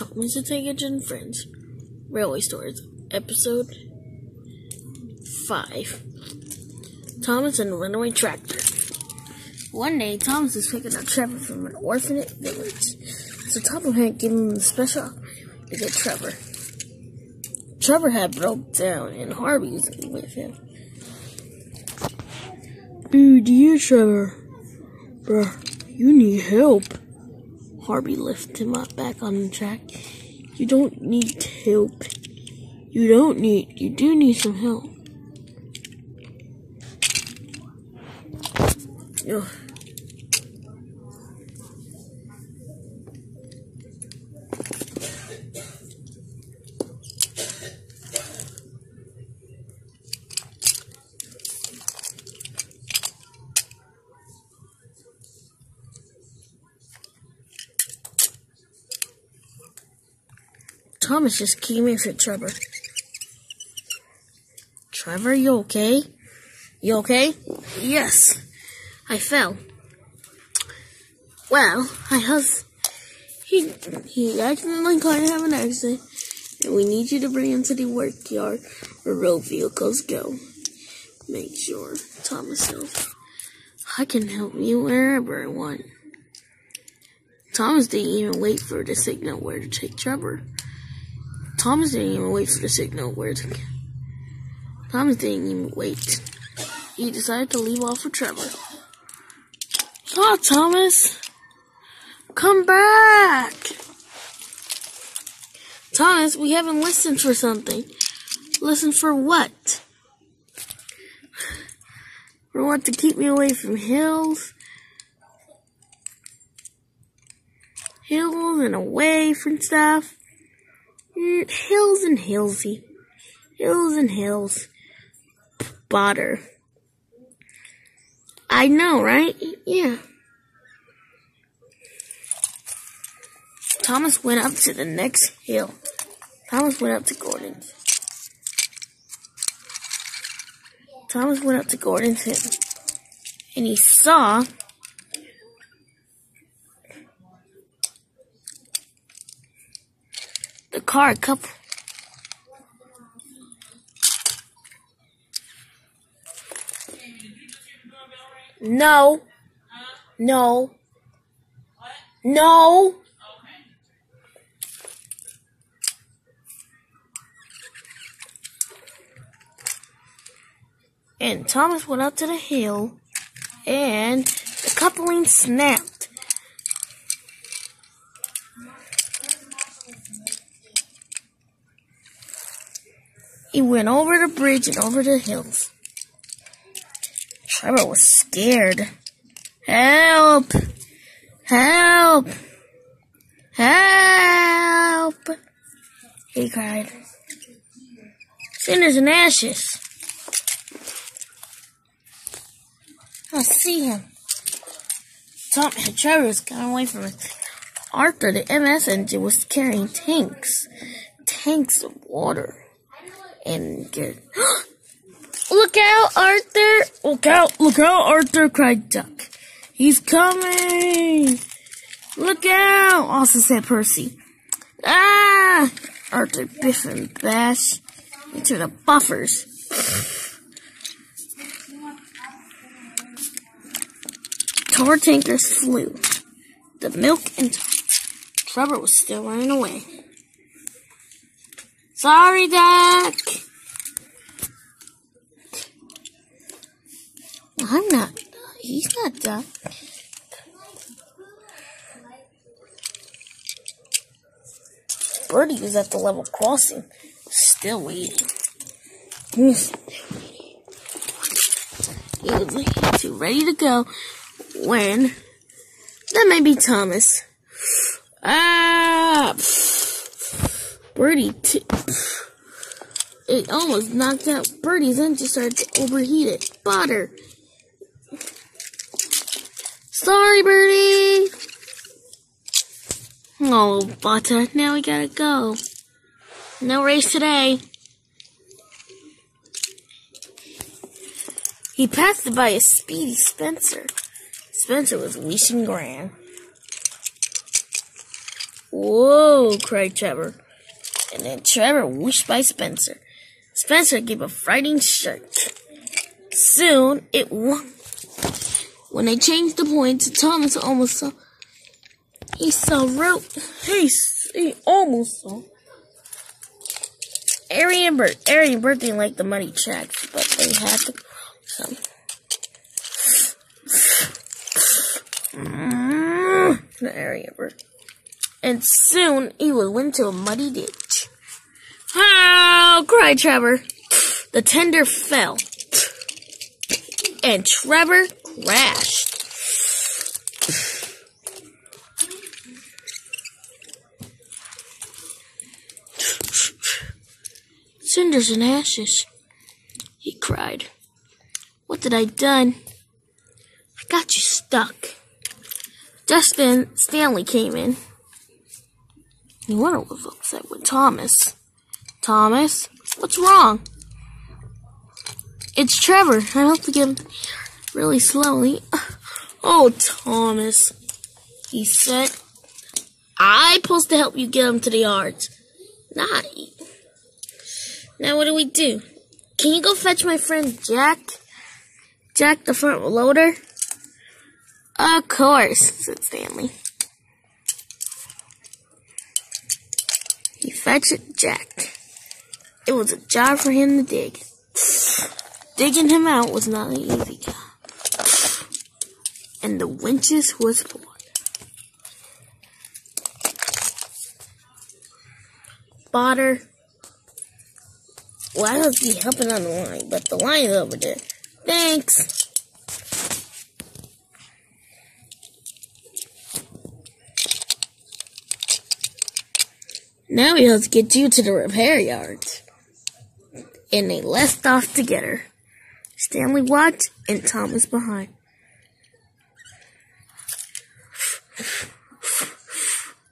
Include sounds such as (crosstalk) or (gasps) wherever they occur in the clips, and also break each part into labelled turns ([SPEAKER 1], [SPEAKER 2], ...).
[SPEAKER 1] Engine and Friends. Railway Stories. Episode 5. Thomas and the Runaway Tractor. One day, Thomas is picking up Trevor from an orphanage village. So Thomas had given him the special to get Trevor. Trevor had broke down and Harvey was with him. Dude, you, Trevor. Bruh, you need help. Harvey lifted him up back on the track. You don't need help. You don't need, you do need some help. Ugh. Thomas just came in for Trevor. Trevor, you okay? You okay? Yes. I fell. Well, I was. He he accidentally got to have an accident, and we need you to bring him to the work yard where road vehicles go. Make sure Thomas knows. I can help you wherever I want. Thomas didn't even wait for the signal where to take Trevor. Thomas didn't even wait for the signal where to. Thomas didn't even wait. He decided to leave off for Trevor. Oh, Thomas! Come back! Thomas, we haven't listened for something. Listen for what? For what to keep me away from hills? Hills and away from stuff? Mm, hills and hillsy. Hills and hills. Butter. I know, right? Yeah. Thomas went up to the next hill. Thomas went up to Gordon's. Thomas went up to Gordon's hill. And he saw car couple No. No. No. And Thomas went up to the hill and the coupling snapped. He went over the bridge and over the hills. Trevor was scared. Help! Help! Help! He cried. Cinders and ashes. I see him. Tom and Trevor was going away from it. Arthur, the MS engine, was carrying tanks. Tanks of water. And. (gasps) Look out, Arthur! Look out, look out, Arthur, cried Duck. He's coming! Look out, also said Percy. Ah! Arthur, Biff, and Bash into the buffers. Tar tankers flew. The milk and Trevor was still running away. Sorry, Duck! I'm not. He's not Duck. Bertie is at the level crossing, still waiting. He's too ready to go when that may be Thomas. Ah, Bertie. T- it almost knocked out Bertie's engine started to overheat it. Butter. Sorry, Bertie. Oh, Butter, now we gotta go. No race today. He passed it by a speedy Spencer. Spencer was wishing grand. Whoa, cried Trevor. And then Trevor whooshed by Spencer. Spencer gave a frightened shriek. Soon it won. When they changed the point points, Thomas almost saw. He saw rope. He, he almost saw. Ari and Bert, Ari and Bert didn't like the muddy tracks, but they had to. So. The Ari and And soon he would went to a muddy ditch. How! cried Trevor. The tender fell. And Trevor crashed. Cinders and ashes, he cried. What did I done? I got you stuck. Just then, Stanley came in. He wonder was upset with Thomas. Thomas, what's wrong? It's Trevor. I have to get him really slowly. Oh, Thomas, he said. I'm supposed to help you get him to the yards. Not. Now what do we do? Can you go fetch my friend Jack? Jack the front loader? Of course, said Stanley. He fetched Jack. It was a job for him to dig. Digging him out was not an easy job. And the winches was pulled. Botter. Well, I must be helping on the line, but the line is over there. Thanks. Now we have to get you to the repair yards. And they left off together. Stanley watched and Thomas behind.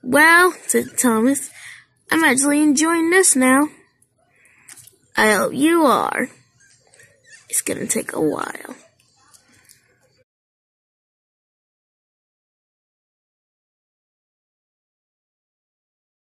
[SPEAKER 1] Well, said Thomas, I'm actually enjoying this now. I hope you are. It's gonna take a while.